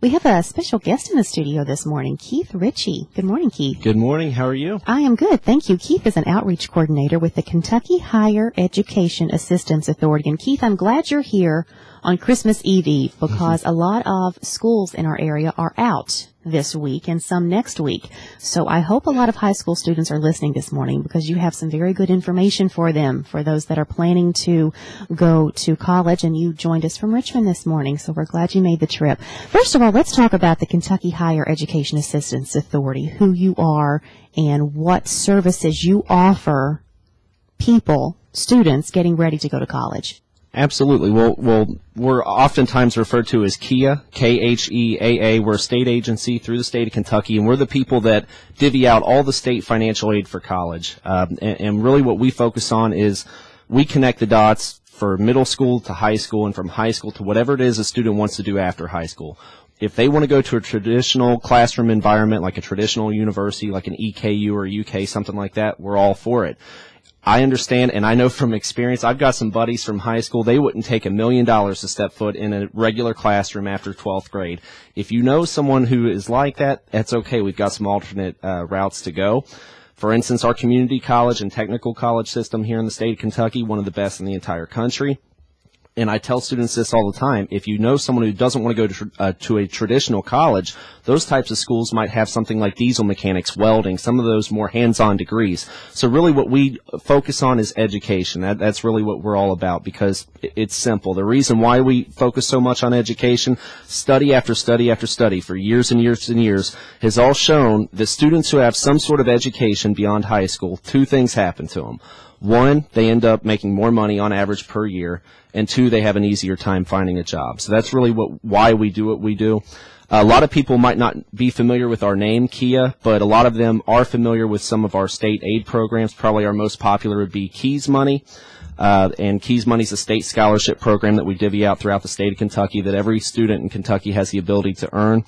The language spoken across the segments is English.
We have a special guest in the studio this morning, Keith Ritchie. Good morning, Keith. Good morning. How are you? I am good. Thank you. Keith is an outreach coordinator with the Kentucky Higher Education Assistance Authority. And Keith, I'm glad you're here on Christmas Eve Eve mm-hmm. because a lot of schools in our area are out this week and some next week. So I hope a lot of high school students are listening this morning because you have some very good information for them, for those that are planning to go to college. And you joined us from Richmond this morning, so we're glad you made the trip. First of all, let's talk about the Kentucky Higher Education Assistance Authority, who you are and what services you offer people, students getting ready to go to college. Absolutely. Well, well, we're oftentimes referred to as KHEAA, K-H-E-A-A. We're a state agency through the state of Kentucky, and we're the people that divvy out all the state financial aid for college. Um, and, and really what we focus on is we connect the dots for middle school to high school and from high school to whatever it is a student wants to do after high school. If they want to go to a traditional classroom environment, like a traditional university, like an EKU or UK, something like that, we're all for it. I understand and I know from experience, I've got some buddies from high school, they wouldn't take a million dollars to step foot in a regular classroom after 12th grade. If you know someone who is like that, that's okay. We've got some alternate uh, routes to go. For instance, our community college and technical college system here in the state of Kentucky, one of the best in the entire country and I tell students this all the time, if you know someone who doesn't want to go to, uh, to a traditional college, those types of schools might have something like diesel mechanics, welding, some of those more hands-on degrees. So really what we focus on is education. That, that's really what we're all about because it's simple. The reason why we focus so much on education, study after study after study for years and years and years, has all shown that students who have some sort of education beyond high school, two things happen to them. One, they end up making more money on average per year, and two, they have an easier time finding a job. So that's really what why we do what we do. A lot of people might not be familiar with our name, KHEAA, but a lot of them are familiar with some of our state aid programs. Probably our most popular would be KEES Money. Uh, and KEES Money is a state scholarship program that we divvy out throughout the state of Kentucky that every student in Kentucky has the ability to earn.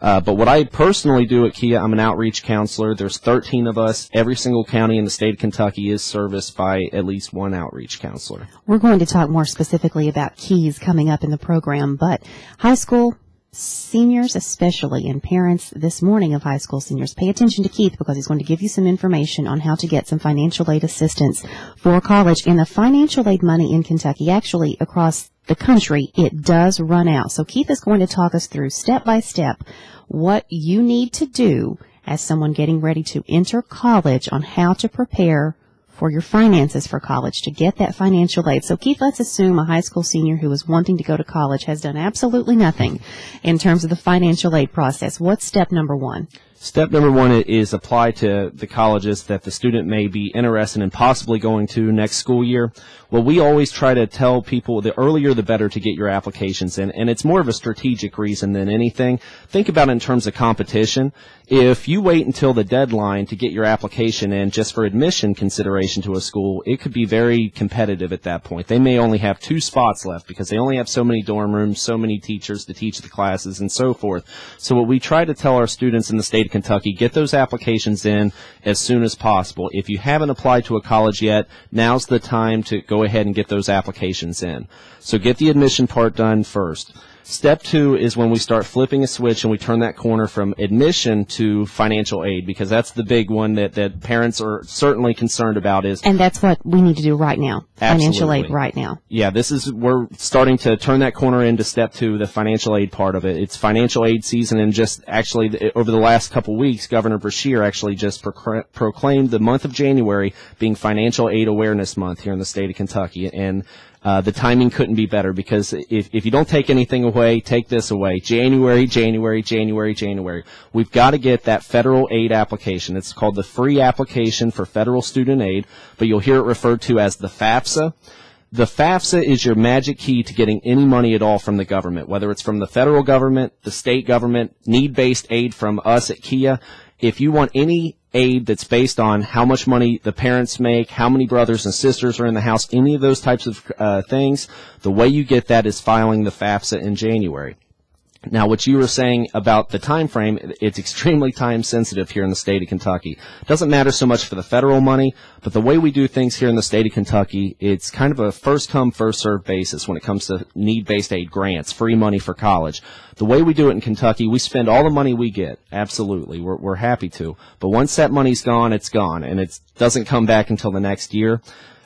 Uh, but what I personally do at KHEAA, I'm an outreach counselor. There's 13 of us. Every single county in the state of Kentucky is serviced by at least one outreach counselor. We're going to talk more specifically about KEES coming up in the program, but high school seniors especially and parents this morning of high school seniors pay attention to Keith because he's going to give you some information on how to get some financial aid assistance for college and the financial aid money in Kentucky actually across the country it does run out so Keith is going to talk us through step by step what you need to do as someone getting ready to enter college on how to prepare for your finances for college to get that financial aid. So Keith, let's assume a high school senior who is wanting to go to college has done absolutely nothing in terms of the financial aid process. What's step number one? Step number one is apply to the colleges that the student may be interested in possibly going to next school year. Well, we always try to tell people the earlier the better to get your applications in, and it's more of a strategic reason than anything. Think about it in terms of competition. If you wait until the deadline to get your application in just for admission consideration to a school, it could be very competitive at that point. They may only have two spots left because they only have so many dorm rooms, so many teachers to teach the classes, and so forth. So what we try to tell our students in the state Kentucky, get those applications in as soon as possible. If you haven't applied to a college yet, now's the time to go ahead and get those applications in. So get the admission part done first. Step two is when we start flipping a switch and we turn that corner from admission to financial aid because that's the big one that, that parents are certainly concerned about is And that's what we need to do right now. Financial Absolutely. aid right now. yeah, this is we're starting to turn that corner into step two, the financial aid part of it. It's financial aid season, and just actually over the last couple weeks, Governor Beshear actually just proclaimed the month of January being Financial Aid Awareness Month here in the state of Kentucky, and uh, the timing couldn't be better because if, if you don't take anything away, take this away. January, January, January, January. We've got to get that federal aid application. It's called the free application for federal student aid, but you'll hear it referred to as the FAFSA. The FAFSA is your magic key to getting any money at all from the government, whether it's from the federal government, the state government, need-based aid from us at KHEAA. If you want any aid that's based on how much money the parents make, how many brothers and sisters are in the house, any of those types of uh, things, the way you get that is filing the FAFSA in January. Now, what you were saying about the time frame, it's extremely time sensitive here in the state of Kentucky. It doesn't matter so much for the federal money, but the way we do things here in the state of Kentucky, it's kind of a first come, first served basis when it comes to need based aid grants, free money for college. The way we do it in Kentucky, we spend all the money we get. Absolutely. We're, we're happy to. But once that money's gone, it's gone, and it doesn't come back until the next year.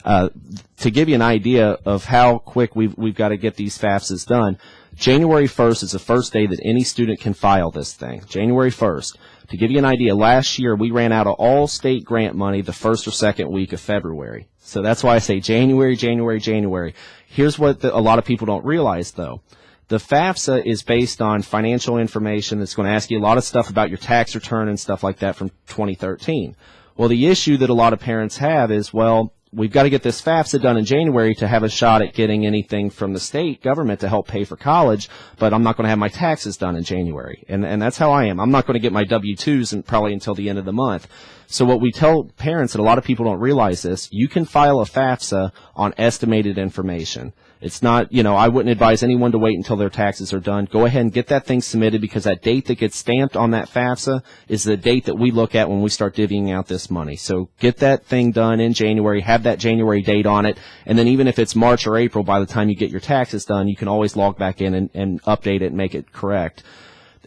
Uh, to give you an idea of how quick we've, we've got to get these FAFSAs done, January 1st is the first day that any student can file this thing. January 1st. To give you an idea, last year we ran out of all state grant money the first or second week of February. So that's why I say January, January, January. Here's what the, a lot of people don't realize though. The FAFSA is based on financial information that's going to ask you a lot of stuff about your tax return and stuff like that from 2013. Well, the issue that a lot of parents have is, well, we've got to get this FAFSA done in January to have a shot at getting anything from the state government to help pay for college, but I'm not going to have my taxes done in January. And, and that's how I am. I'm not going to get my W-2s and probably until the end of the month. So what we tell parents, and a lot of people don't realize this, you can file a FAFSA on estimated information. It's not, you know, I wouldn't advise anyone to wait until their taxes are done. Go ahead and get that thing submitted because that date that gets stamped on that FAFSA is the date that we look at when we start divvying out this money. So get that thing done in January, have that January date on it, and then even if it's March or April, by the time you get your taxes done, you can always log back in and, and update it and make it correct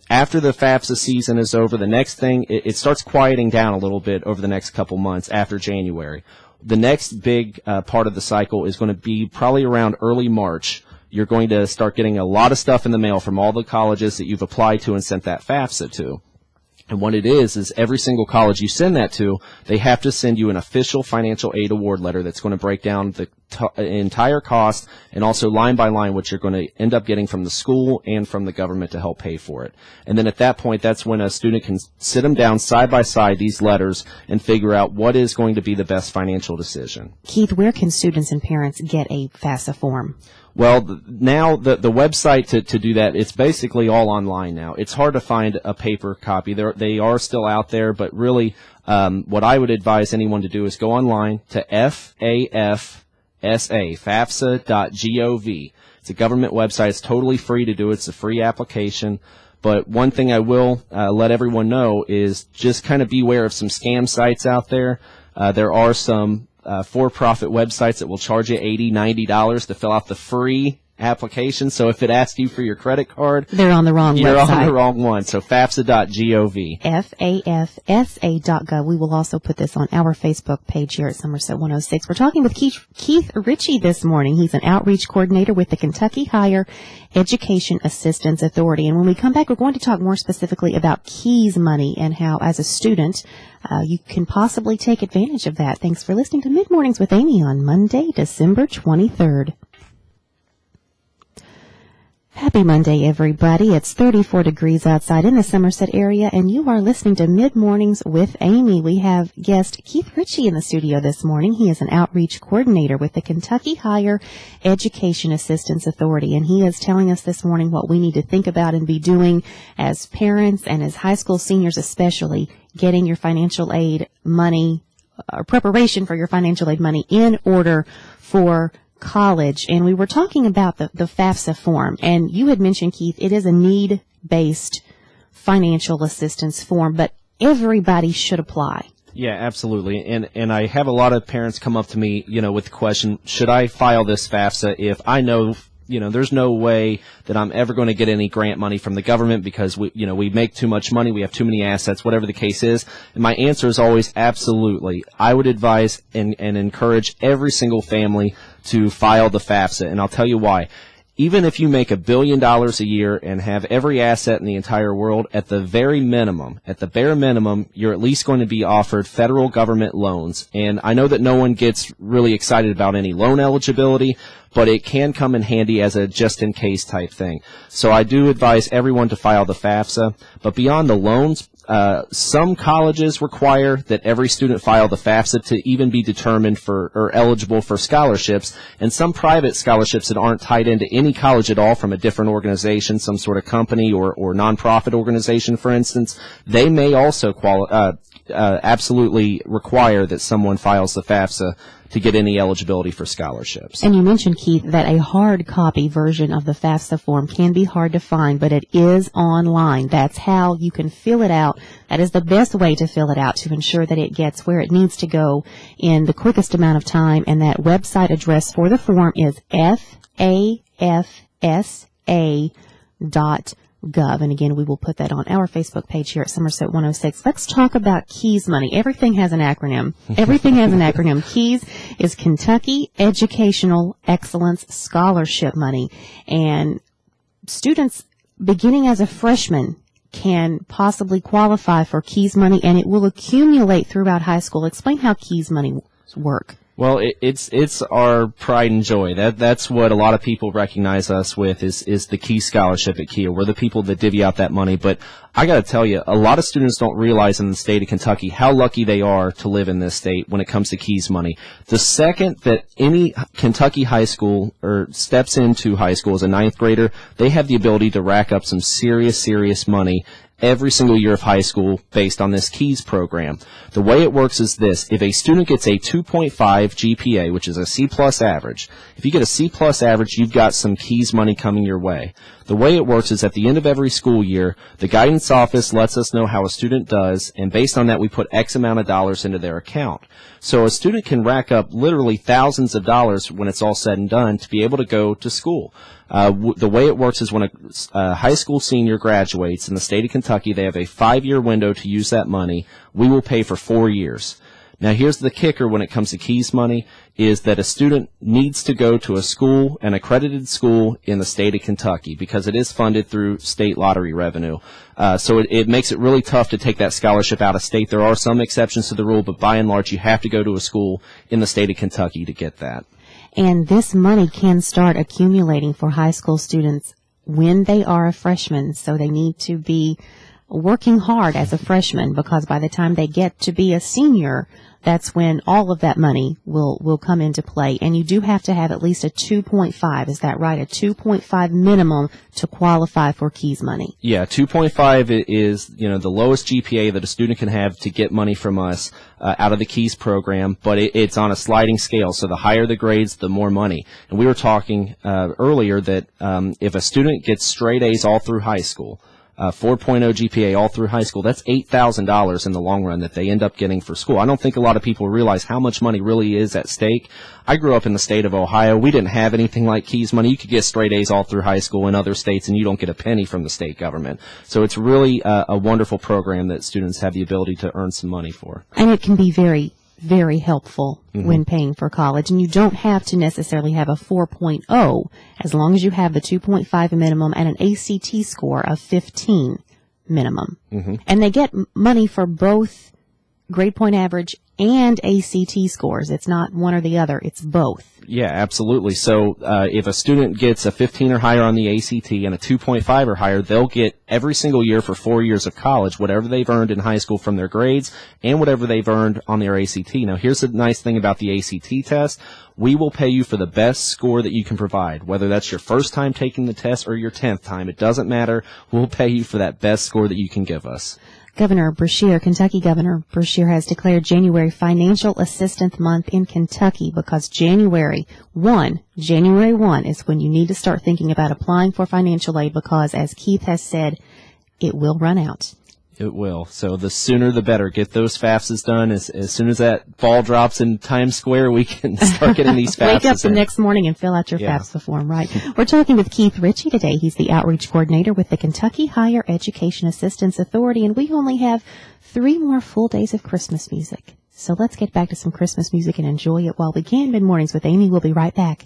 after the FAFSA season is over, the next thing, it, it, starts quieting down a little bit over the next couple months after January the next big uh, part of the cycle is going to be probably around early March. You're going to start getting a lot of stuff in the mail from all the colleges that you've applied to and sent that FAFSA to. And what it is, is every single college you send that to, they have to send you an official financial aid award letter that's going to break down the entire cost and also line by line what you're going to end up getting from the school and from the government to help pay for it. And then at that point, that's when a student can sit them down side by side, these letters, and figure out what is going to be the best financial decision. Keith, where can students and parents get a FAFSA form? Well, now the the website to, to do that, it's basically all online now. It's hard to find a paper copy. They're, they are still out there, but really, um, what I would advise anyone to do is go online to FAFSA, FAFSA.gov. It's a government website. It's totally free to do. It's a free application. But one thing I will uh, let everyone know is just kind of beware of some scam sites out there. Uh, there are some uh, for-profit websites that will charge you $80, $90 to fill out the free application. So if it asks you for your credit card, they're on the wrong you're website. on the wrong one. So FAFSA.gov. F-A-F-S-A.gov. We will also put this on our Facebook page here at Somerset 106. We're talking with Keith, Keith Ritchie this morning. He's an outreach coordinator with the Kentucky Higher Education Assistance Authority. And when we come back, we're going to talk more specifically about KEES money and how, as a student, uh, you can possibly take advantage of that. Thanks for listening to Mid Mornings with Amy on Monday, December 23rd. Happy Monday, everybody. It's 34 degrees outside in the Somerset area, and you are listening to Mid Mornings with Amy. We have guest Keith Ritchie in the studio this morning. He is an outreach coordinator with the Kentucky Higher Education Assistance Authority, and he is telling us this morning what we need to think about and be doing as parents and as high school seniors, especially getting your financial aid money or preparation for your financial aid money in order for college, and we were talking about the, the FAFSA form, and you had mentioned, Keith, it is a need-based financial assistance form, but everybody should apply. Yeah, absolutely. And and I have a lot of parents come up to me, you know, with the question, should I file this FAFSA if I know you know, there's no way that I'm ever going to get any grant money from the government because we, you know, we make too much money, we have too many assets, whatever the case is. And my answer is always absolutely. I would advise and, and encourage every single family to file the FAFSA, and I'll tell you why even if you make a billion dollars a year and have every asset in the entire world, at the very minimum, at the bare minimum, you're at least going to be offered federal government loans. And I know that no one gets really excited about any loan eligibility, but it can come in handy as a just in case type thing. So I do advise everyone to file the FAFSA. But beyond the loans, uh, some colleges require that every student file the FAFSA to even be determined for or eligible for scholarships, and some private scholarships that aren't tied into any college at all from a different organization, some sort of company or, or nonprofit organization, for instance, they may also quali- uh, uh, absolutely require that someone files the FAFSA to get any eligibility for scholarships. And you mentioned, Keith, that a hard copy version of the FAFSA form can be hard to find, but it is online. That's how you can fill it out. That is the best way to fill it out to ensure that it gets where it needs to go in the quickest amount of time. And that website address for the form is FAFSA dot gov. And again, we will put that on our Facebook page here at Somerset 106. Let's talk about KEES money. Everything has an acronym. Everything has an acronym. KEES is Kentucky Educational Excellence Scholarship money. And students beginning as a freshman can possibly qualify for KEES money and it will accumulate throughout high school. Explain how KEES money work. Well, it, it's it's our pride and joy. That that's what a lot of people recognize us with is is the Key Scholarship at KHEAA. We're the people that divvy out that money. But I got to tell you, a lot of students don't realize in the state of Kentucky how lucky they are to live in this state when it comes to KEES money. The second that any Kentucky high school or steps into high school as a ninth grader, they have the ability to rack up some serious, serious money every single year of high school based on this KEES program. The way it works is this. If a student gets a 2.5 GPA, which is a C plus average, if you get a C plus average, you've got some KEES money coming your way. The way it works is at the end of every school year, the guidance office lets us know how a student does, and based on that, we put X amount of dollars into their account. So a student can rack up literally thousands of dollars when it's all said and done to be able to go to school. Uh, the way it works is when a, a, high school senior graduates in the state of Kentucky, they have a five-year window to use that money. We will pay for four years. Now here's the kicker when it comes to KEES money is that a student needs to go to a school, an accredited school in the state of Kentucky because it is funded through state lottery revenue. Uh, so it, it makes it really tough to take that scholarship out of state. There are some exceptions to the rule, but by and large you have to go to a school in the state of Kentucky to get that. And this money can start accumulating for high school students when they are a freshman. So they need to be working hard as a freshman because by the time they get to be a senior, that's when all of that money will, will come into play. And you do have to have at least a 2.5. Is that right? A 2.5 minimum to qualify for KEES money. Yeah, 2.5 is, you know, the lowest GPA that a student can have to get money from us uh, out of the KEES program, but it, it's on a sliding scale. So the higher the grades, the more money. And we were talking uh, earlier that um, if a student gets straight A's all through high school, uh, 4.0 GPA all through high school, that's $8,000 in the long run that they end up getting for school. I don't think a lot of people realize how much money really is at stake. I grew up in the state of Ohio. We didn't have anything like KEES money. You could get straight A's all through high school in other states and you don't get a penny from the state government. So it's really a, a wonderful program that students have the ability to earn some money for. And it can be very very helpful mm-hmm. when paying for college. And you don't have to necessarily have a 4.0 as long as you have the 2.5 minimum and an ACT score of 15 minimum. Mm-hmm. And they get money for both grade point average and ACT scores. It's not one or the other, it's both. Yeah, absolutely. So uh, if a student gets a 15 or higher on the ACT and a 2.5 or higher, they'll get every single year for four years of college, whatever they've earned in high school from their grades and whatever they've earned on their ACT. Now, here's the nice thing about the ACT test. We will pay you for the best score that you can provide, whether that's your first time taking the test or your 10th time. It doesn't matter. We'll pay you for that best score that you can give us. Governor Beshear, Kentucky Governor Beshear has declared January Financial Assistance Month in Kentucky because January 1, January 1 is when you need to start thinking about applying for financial aid because as Keith has said, it will run out. It will. So the sooner the better. Get those FAFSAs done. As, as soon as that ball drops in Times Square, we can start getting these FAFSAs Wake up the in. next morning and fill out your yeah. FAFSA form, right? We're talking with Keith Ritchie today. He's the outreach coordinator with the Kentucky Higher Education Assistance Authority, and we only have three more full days of Christmas music. So let's get back to some Christmas music and enjoy it while we can. Mid mornings with Amy. We'll be right back.